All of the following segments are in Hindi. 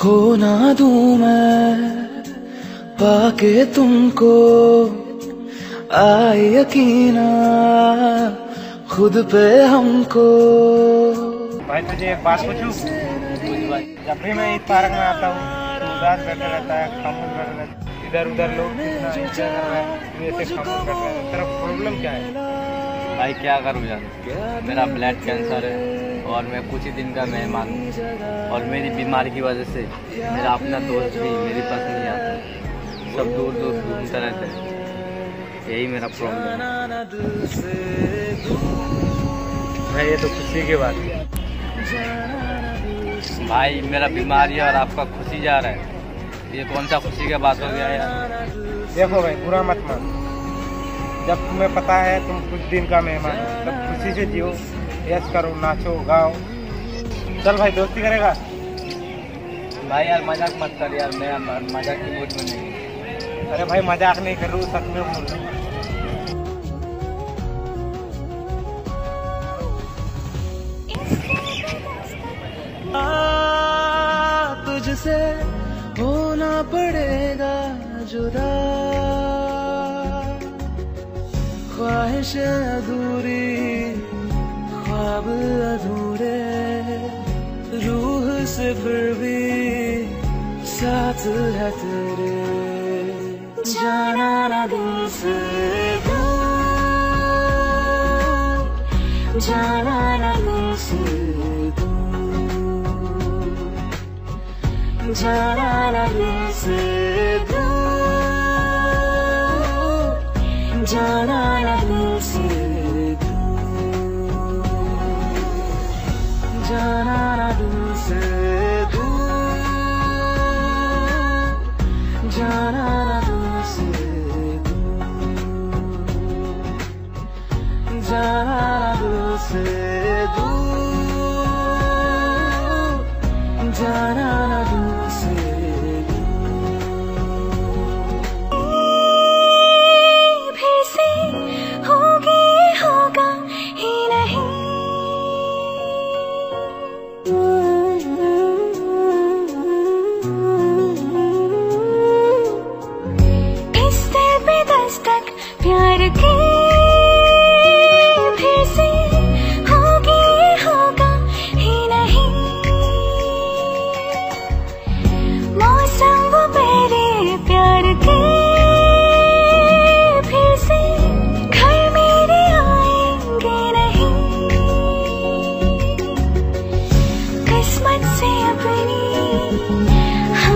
खो ना दूँ मैं, पाके तुमको। आए यकीना, खुद पे हमको। भाई, तुझे एक बात पूछूँ? जब भी मैं इस पार्क में आता हूँ तो उदास बैठा रहता है खामोश बैठा रहता है। इधर उधर लोग कितना कर ऐसे खामोश बैठ रहा है। तेरा प्रॉब्लम क्या है? भाई, क्या करूँ यार? मेरा ब्लड कैंसर है और मैं कुछ ही दिन का मेहमान हूँ। और मेरी बीमारी की वजह से मेरा अपना दोस्त भी मेरे पास नहीं आता सब दूर दूर घूमते रहते हैं। यही मेरा प्रॉब्लम है। ये तो खुशी की बात है। भाई, मेरा बीमारी है और आपका खुशी जा रहा है। ये कौन सा खुशी का बात हो गया यार? देखो भाई, बुरा मत मान। जब तुम्हें पता है तुम कुछ दिन का मेहमान तब खुशी से जियो यश करो नाचो गाओ। चल भाई दोस्ती करेगा? भाई यार मज़ाक मत कर यार मैं मज़ाक की मूड में नहीं अरे भाई मज़ाक नहीं कर हूँ सच में बोल रहा हूँ। तुझसे होना पड़ेगा जुदा। ख्वाहिश अधूरी, ख्वाब अधूरे, रूह से फिर भी साथ है तेरे। जाना ना दिल से जाना ना दिल से जाना ना दिल से जाना जाना ना दिल से दूर। जाना ना जाना ना 嘿。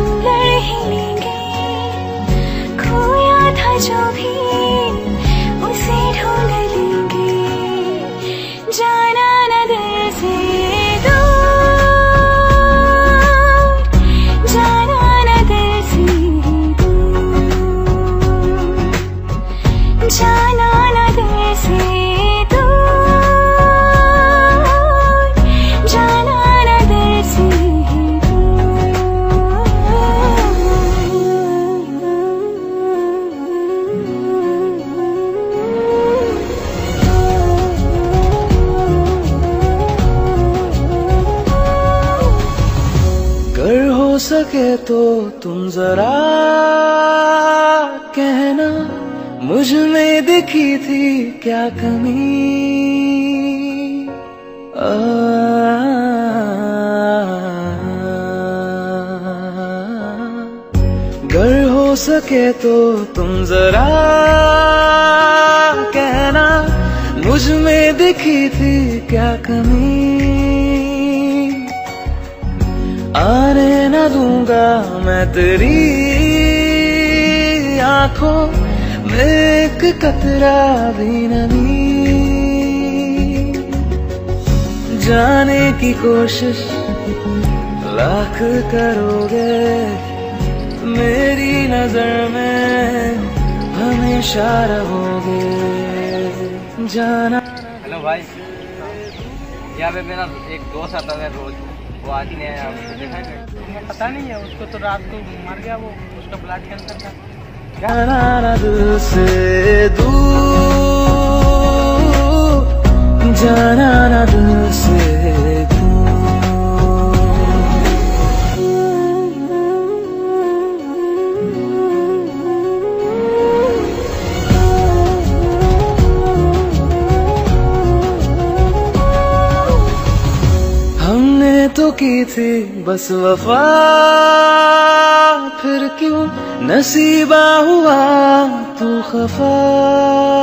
सके तो तुम जरा कहना मुझमें दिखी थी क्या कमी? आ, गर हो सके तो तुम जरा कहना मुझमें दिखी थी क्या कमी? आने दूँगा मैं तेरी आँखों में एक कतरा भी नमी जाने की कोशिश लाख करोगे, मेरी नज़र में हमेशा रहोगे। जाना हेलो भाई। यहाँ पे मेरा एक दोस्त आता है रोज, वो आज नहीं आया। पता नहीं है, उसको तो रात को मर गया वो, उसका ब्लड कैंसर था। दूर। की थी बस वफा। फिर क्यों नसीबा हुआ तू खफा?